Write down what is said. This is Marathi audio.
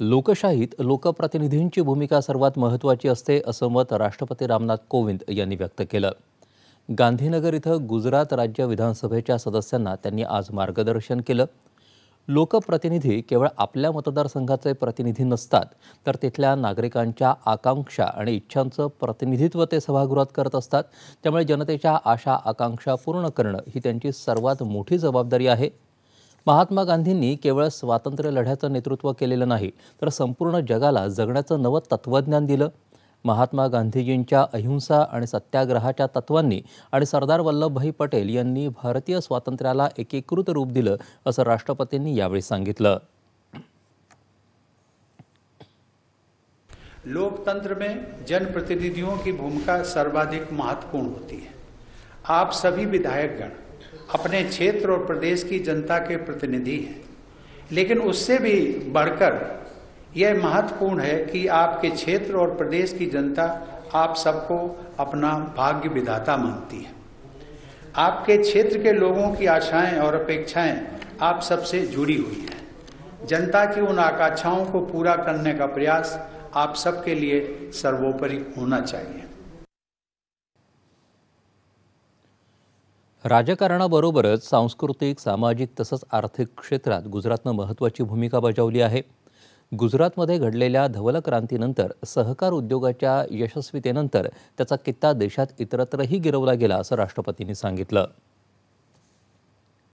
लोकशाहीत लोकप्रतिनिधींची भूमिका सर्वात महत्त्वाची असते असं मत राष्ट्रपती रामनाथ कोविंद यांनी व्यक्त केलं. गांधीनगर इथं गुजरात राज्य विधानसभेच्या सदस्यांना त्यांनी आज मार्गदर्शन केलं. लोकप्रतिनिधी केवळ आपल्या मतदारसंघाचे प्रतिनिधी नसतात तर तिथल्या नागरिकांच्या आकांक्षा आणि इच्छांचं प्रतिनिधित्व ते सभागृहात करत असतात. त्यामुळे जनतेच्या आशा आकांक्षा पूर्ण करणं ही त्यांची सर्वात मोठी जबाबदारी आहे. महात्मा गांधींनी केवळ स्वातंत्र्य लढ्याचं नेतृत्व केलेलं नाही तर संपूर्ण जगाला जगण्याचं नवं तत्त्वज्ञान दिलं. महात्मा गांधीजींच्या अहिंसा आणि सत्याग्रहाच्या तत्वांनी आणि सरदार वल्लभभाई पटेल यांनी भारतीय स्वातंत्र्याला एकीकृत रूप दिलं असं राष्ट्रपतींनी यावेळी सांगितलं. लोकतंत्र में जनप्रतिनिधियों की भूमिका सर्वाधिक महत्त्वपूर्ण होती है। आप सभी विधायकगण अपने क्षेत्र और प्रदेश की जनता के प्रतिनिधि हैं। लेकिन उससे भी बढ़कर यह महत्वपूर्ण है कि आपके क्षेत्र और प्रदेश की जनता आप सबको अपना भाग्य विधाता मानती है। आपके क्षेत्र के लोगों की आशाएँ और अपेक्षाएँ आप सबसे जुड़ी हुई हैं। जनता की उन आकांक्षाओं को पूरा करने का प्रयास आप सबके लिए सर्वोपरि होना चाहिए। राजकारणाबरोबरच सांस्कृतिक सामाजिक तसंच आर्थिक क्षेत्रात गुजरातनं महत्त्वाची भूमिका बजावली आहे. गुजरातमध्ये घडलेल्या धवल क्रांतीनंतर सहकार उद्योगाच्या यशस्वीतेनंतर त्याचा कित्ता देशात इतरत्रही गिरवला गेला असं राष्ट्रपतींनी सांगितलं.